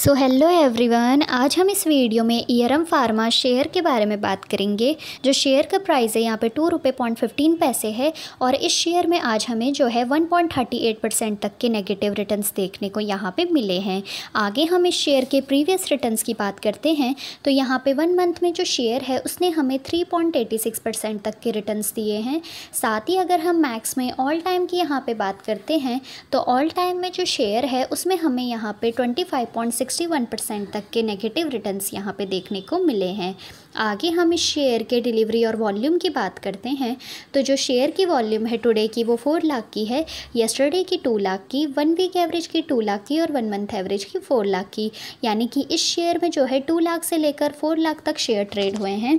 So hello everyone आज हम इस वीडियो में ईयरम फार्मा शेयर के बारे में बात करेंगे, जो शेयर का प्राइस है यहाँ पे टू रुपये पॉइंट फिफ्टीन पैसे है और इस शेयर में आज हमें जो है one point thirty eight percent तक के नेगेटिव रिटर्न्स देखने को यहाँ पे मिले हैं। आगे हम इस शेयर के प्रीवियस रिटर्न की बात करते हैं। तो यहाँ पर वन मंथ में जो शेयर है, उसने हमें three point eighty six percent तक के रिटर्न दिए हैं। साथ ही अगर हम मैक्स में ऑल टाइम की यहाँ पर बात करते हैं तो ऑल टाइम में जो शेयर है, उसमें हमें यहाँ पर twenty five point six 61 percent तक के नेगेटिव रिटर्न्स यहाँ पे देखने को मिले हैं। आगे हम इस शेयर के डिलीवरी और वॉल्यूम की बात करते हैं। तो जो शेयर की वॉल्यूम है टुडे की वो फोर लाख की है। येस्टरडे की टू लाख की वन वीक एवरेज की टू लाख की और वन मंथ एवरेज की फोर लाख की। यानी कि इस शेयर में जो है टू लाख से लेकर फोर लाख तक शेयर ट्रेड हुए हैं।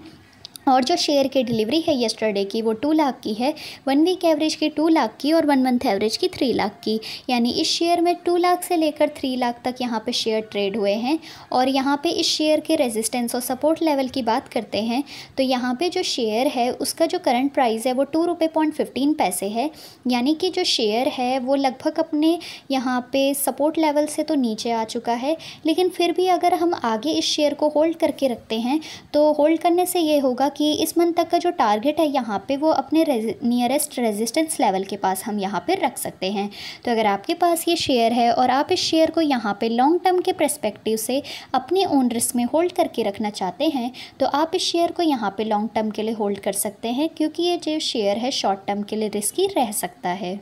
और जो शेयर की डिलीवरी है येस्टरडे की, वो टू लाख की है। वन वीक एवरेज की टू लाख की और वन मंथ एवरेज की थ्री लाख की। यानी इस शेयर में टू लाख से लेकर थ्री लाख तक यहाँ पे शेयर ट्रेड हुए हैं। और यहाँ पे इस शेयर के रेजिस्टेंस और सपोर्ट लेवल की बात करते हैं तो यहाँ पे जो शेयर है, उसका जो करंट प्राइस है, वो टू रुपये पॉइंट फिफ्टीन पैसे है। यानी कि जो शेयर है, वो लगभग अपने यहाँ पे सपोर्ट लेवल से तो नीचे आ चुका है। लेकिन फिर भी अगर हम आगे इस शेयर को होल्ड करके रखते हैं तो होल्ड करने से ये होगा कि इस मंथ तक का जो टारगेट है यहाँ पे वो अपने नियरेस्ट रेजिस्टेंस लेवल के पास हम यहाँ पे रख सकते हैं। तो अगर आपके पास ये शेयर है और आप इस शेयर को यहाँ पे लॉन्ग टर्म के प्रस्पेक्टिव से अपने ओन रिस्क में होल्ड करके रखना चाहते हैं तो आप इस शेयर को यहाँ पर लॉन्ग टर्म के लिए होल्ड कर सकते हैं, क्योंकि ये जो शेयर है शॉर्ट टर्म के लिए रिस्की रह सकता है।